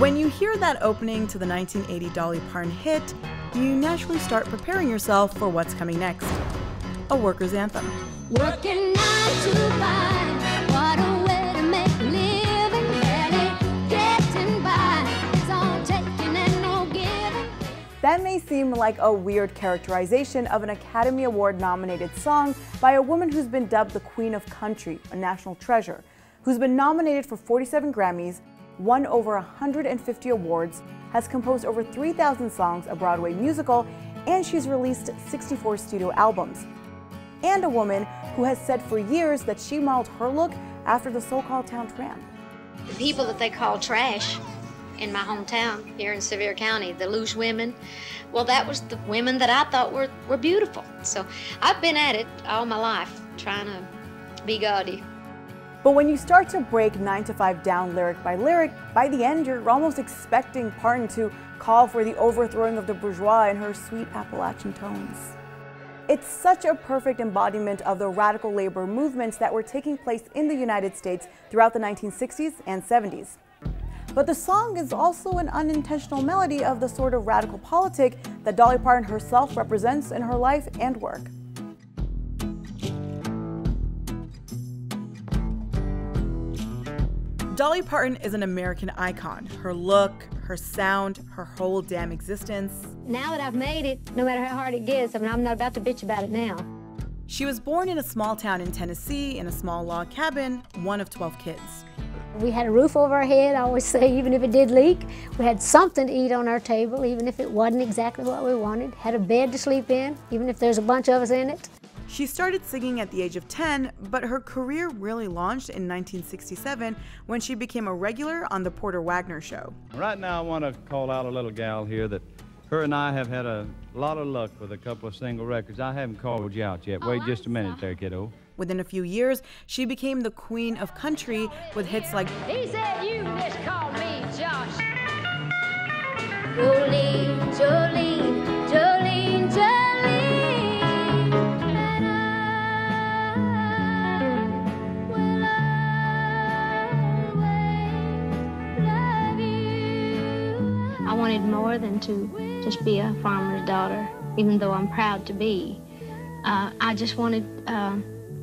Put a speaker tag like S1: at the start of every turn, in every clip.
S1: When you hear that opening to the 1980 Dolly Parton hit, you naturally start preparing yourself for what's coming next a worker's anthem. Working nine to five, what a way to make a living, getting by, it's all taking and no giving. That may seem like a weird characterization of an Academy Award nominated song by a woman who's been dubbed the Queen of Country, a national treasure, who's been nominated for 47 Grammys, won over 150 awards, has composed over 3,000 songs, a Broadway musical, and she's released 64 studio albums. And a woman who has said for years that she modeled her look after the so-called town tramp.
S2: The people that they call trash in my hometown here in Sevier County, the loose women, well, that was the women that I thought were, were beautiful. So I've been at it all my life, trying to be gaudy.
S1: But when you start to break 9 to 5 down lyric by lyric, by the end you're almost expecting Parton to call for the overthrowing of the bourgeois in her sweet Appalachian tones. It's such a perfect embodiment of the radical labor movements that were taking place in the United States throughout the 1960s and 70s. But the song is also an unintentional melody of the sort of radical politic that Dolly Parton herself represents in her life and work. Dolly Parton is an American icon. Her look, her sound, her whole damn existence.
S2: Now that I've made it, no matter how hard it gets, I mean, I'm not about to bitch about it now.
S1: She was born in a small town in Tennessee in a small log cabin, one of 12 kids.
S3: We had a roof over our head, I always say, even if it did leak. We had something to eat on our table, even if it wasn't exactly what we wanted. Had a bed to sleep in, even if there's a bunch of us in it.
S1: She started singing at the age of 10, but her career really launched in 1967 when she became a regular on The Porter Wagoner Show.
S4: Right now, I want to call out a little gal here that her and I have had a lot of luck with a couple of single records. I haven't called you out yet. Oh, Wait just a minute there, kiddo.
S1: Within a few years, she became the queen of country with hits like
S2: He said you just just be a farmer's daughter, even though I'm proud to be. Uh, I just wanted uh,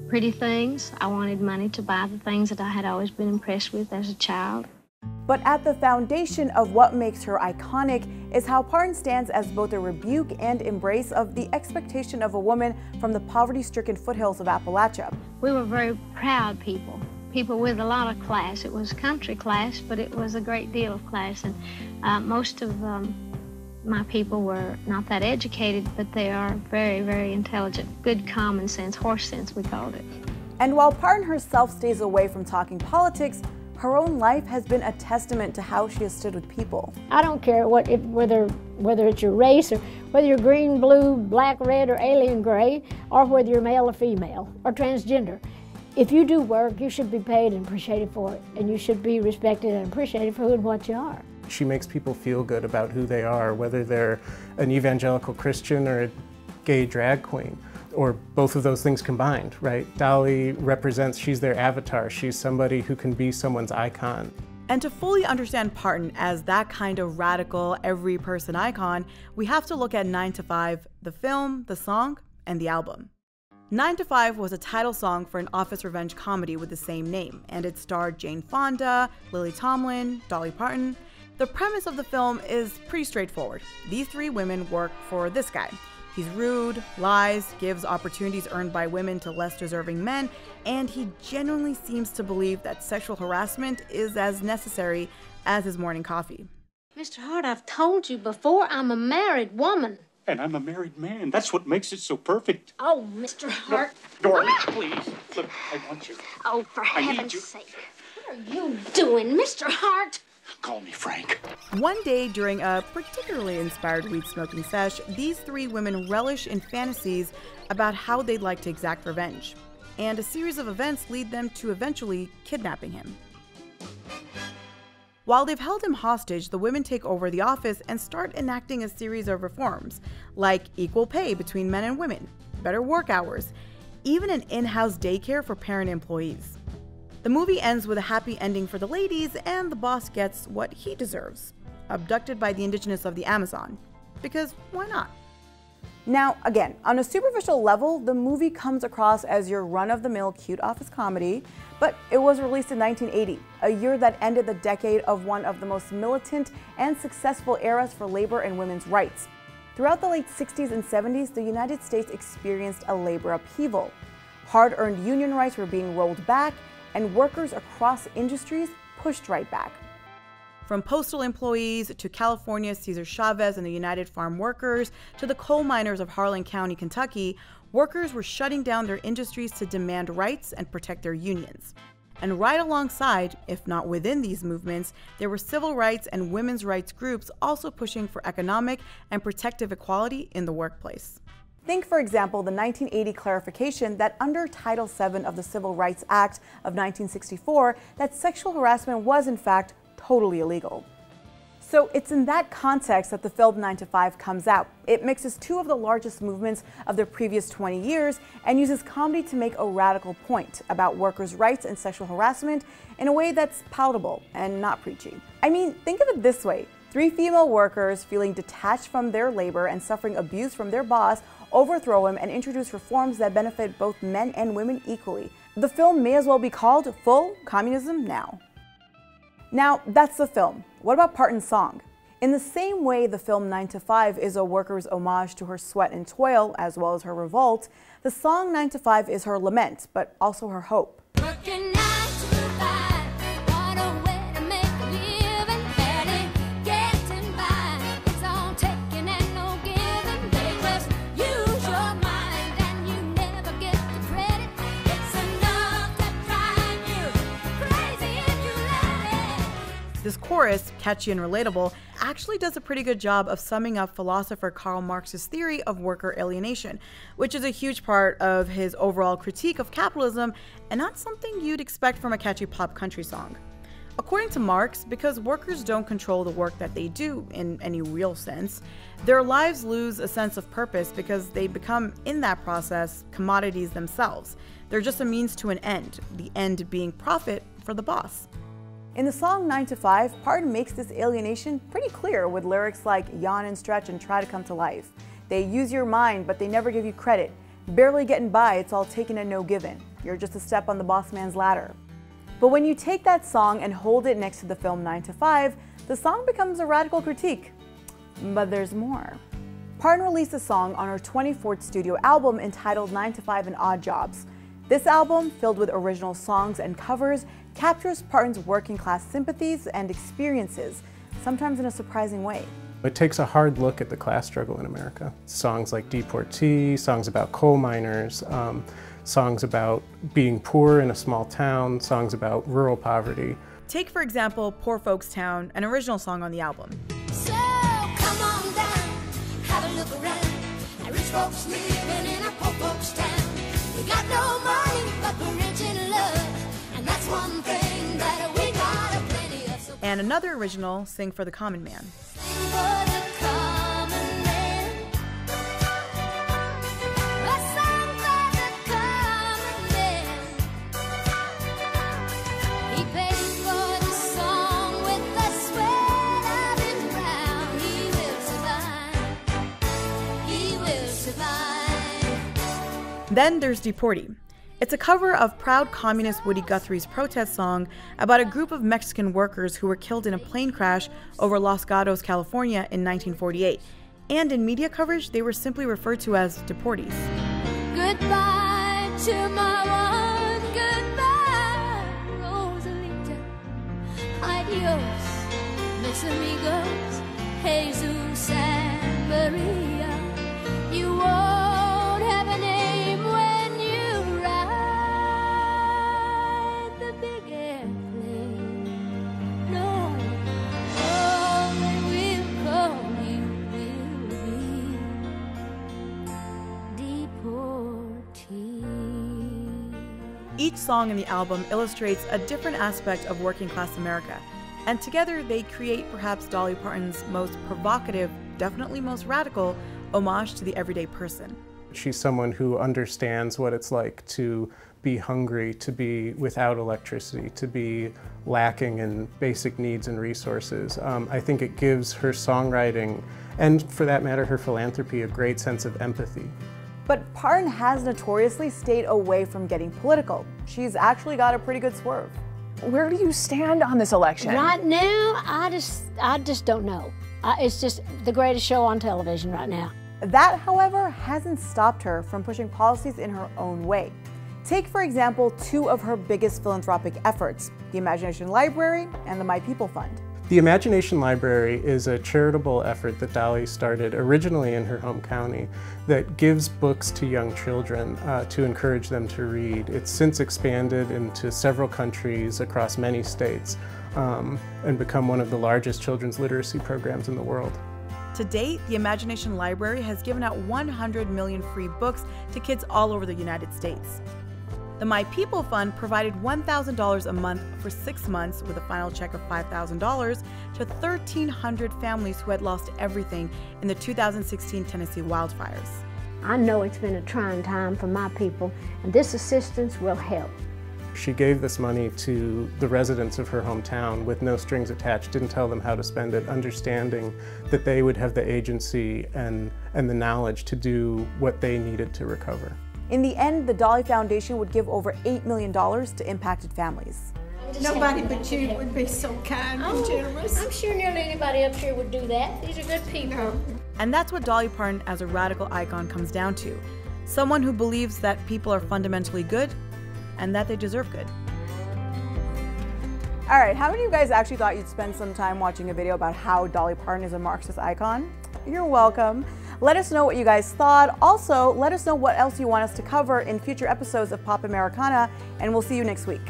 S2: pretty things. I wanted money to buy the things that I had always been impressed with as a child.
S1: But at the foundation of what makes her iconic is how Parton stands as both a rebuke and embrace of the expectation of a woman from the poverty-stricken foothills of Appalachia.
S2: We were very proud people people with a lot of class. It was country class, but it was a great deal of class. And uh, most of um, my people were not that educated, but they are very, very intelligent. Good common sense, horse sense, we called it.
S1: And while Parton herself stays away from talking politics, her own life has been a testament to how she has stood with people.
S3: I don't care what if, whether whether it's your race or whether you're green, blue, black, red, or alien gray, or whether you're male or female or transgender. If you do work, you should be paid and appreciated for it, and you should be respected and appreciated for who and what you are.
S5: She makes people feel good about who they are, whether they're an evangelical Christian or a gay drag queen, or both of those things combined, right? Dolly represents, she's their avatar. She's somebody who can be someone's icon.
S1: And to fully understand Parton as that kind of radical, every person icon, we have to look at 9 to 5, the film, the song, and the album. 9 to 5 was a title song for an office revenge comedy with the same name, and it starred Jane Fonda, Lily Tomlin, Dolly Parton. The premise of the film is pretty straightforward. These three women work for this guy. He's rude, lies, gives opportunities earned by women to less deserving men, and he genuinely seems to believe that sexual harassment is as necessary as his morning coffee.
S2: Mr. Hart, I've told you before, I'm a married woman.
S6: And I'm a married man. That's what makes it so perfect.
S2: Oh, Mr. Hart.
S6: No, Dorothy, please. Look, I want you.
S2: Oh, for I heaven's sake. What are you doing, Mr. Hart?
S6: Call me Frank.
S1: One day during a particularly inspired weed smoking sesh, these three women relish in fantasies about how they'd like to exact revenge. And a series of events lead them to eventually kidnapping him. While they've held him hostage, the women take over the office and start enacting a series of reforms, like equal pay between men and women, better work hours, even an in house daycare for parent employees. The movie ends with a happy ending for the ladies, and the boss gets what he deserves abducted by the indigenous of the Amazon. Because why not? Now, again, on a superficial level, the movie comes across as your run of the mill cute office comedy, but it was released in 1980, a year that ended the decade of one of the most militant and successful eras for labor and women's rights. Throughout the late 60s and 70s, the United States experienced a labor upheaval. Hard earned union rights were being rolled back, and workers across industries pushed right back. From postal employees to California's Cesar Chavez and the United Farm Workers to the coal miners of Harlan County, Kentucky, workers were shutting down their industries to demand rights and protect their unions. And right alongside, if not within these movements, there were civil rights and women's rights groups also pushing for economic and protective equality in the workplace. Think, for example, the 1980 clarification that under Title VII of the Civil Rights Act of 1964, that sexual harassment was in fact totally illegal. So it's in that context that the film 9 to 5 comes out. It mixes two of the largest movements of the previous 20 years and uses comedy to make a radical point about workers' rights and sexual harassment in a way that's palatable and not preachy. I mean, think of it this way. Three female workers feeling detached from their labor and suffering abuse from their boss overthrow him and introduce reforms that benefit both men and women equally. The film may as well be called Full Communism Now. Now, that's the film. What about Parton's song? In the same way the film 9 to 5 is a worker's homage to her sweat and toil as well as her revolt, the song 9 to 5 is her lament, but also her hope. Chorus, catchy and relatable, actually does a pretty good job of summing up philosopher Karl Marx's theory of worker alienation, which is a huge part of his overall critique of capitalism and not something you'd expect from a catchy pop country song. According to Marx, because workers don't control the work that they do in any real sense, their lives lose a sense of purpose because they become, in that process, commodities themselves. They're just a means to an end, the end being profit for the boss. In the song 9 to 5, Parton makes this alienation pretty clear with lyrics like yawn and stretch and try to come to life. They use your mind, but they never give you credit. Barely getting by, it's all taken and no given. You're just a step on the boss man's ladder. But when you take that song and hold it next to the film 9 to 5, the song becomes a radical critique. But there's more. Parton released the song on her 24th studio album entitled 9 to 5 and Odd Jobs. This album, filled with original songs and covers, captures Parton's working class sympathies and experiences, sometimes in a surprising way.
S5: It takes a hard look at the class struggle in America. Songs like Deportee, songs about coal miners, um, songs about being poor in a small town, songs about rural poverty.
S1: Take, for example, Poor Folks Town, an original song on the album. So, and another original, Sing for the Common Man. Then there's Deportee. It's a cover of proud communist Woody Guthrie's protest song about a group of Mexican workers who were killed in a plane crash over Los Gatos, California in 1948. And in media coverage, they were simply referred to as deportees. Goodbye to my Juan, goodbye, Rosalita. Adios, mis amigos, Jesus and Maria. You Each song in the album illustrates a different aspect of working class America, and together they create perhaps Dolly Parton's most provocative, definitely most radical, homage to the everyday person.
S5: She's someone who understands what it's like to be hungry, to be without electricity, to be lacking in basic needs and resources. Um, I think it gives her songwriting, and for that matter, her philanthropy, a great sense of empathy.
S1: But Parton has notoriously stayed away from getting political. She's actually got a pretty good swerve.
S7: Where do you stand on this election?
S3: Right now, I just, I just don't know. I, it's just the greatest show on television right now.
S1: That, however, hasn't stopped her from pushing policies in her own way. Take, for example, two of her biggest philanthropic efforts the Imagination Library and the My People Fund.
S5: The Imagination Library is a charitable effort that Dolly started originally in her home county that gives books to young children uh, to encourage them to read. It's since expanded into several countries across many states um, and become one of the largest children's literacy programs in the world.
S1: To date, the Imagination Library has given out 100 million free books to kids all over the United States. The My People Fund provided $1,000 a month for six months with a final check of $5,000 to 1,300 families who had lost everything in the 2016 Tennessee wildfires.
S3: I know it's been a trying time for my people, and this assistance will help.
S5: She gave this money to the residents of her hometown with no strings attached, didn't tell them how to spend it, understanding that they would have the agency and, and the knowledge to do what they needed to recover.
S1: In the end, the Dolly Foundation would give over $8 million to impacted families.
S8: Nobody but you would be so kind and oh, generous.
S3: I'm sure nearly anybody up here would do that. These are good people. No.
S1: And that's what Dolly Parton as a radical icon comes down to. Someone who believes that people are fundamentally good and that they deserve good. All right, how many of you guys actually thought you'd spend some time watching a video about how Dolly Parton is a Marxist icon? You're welcome. Let us know what you guys thought. Also, let us know what else you want us to cover in future episodes of Pop Americana, and we'll see you next week.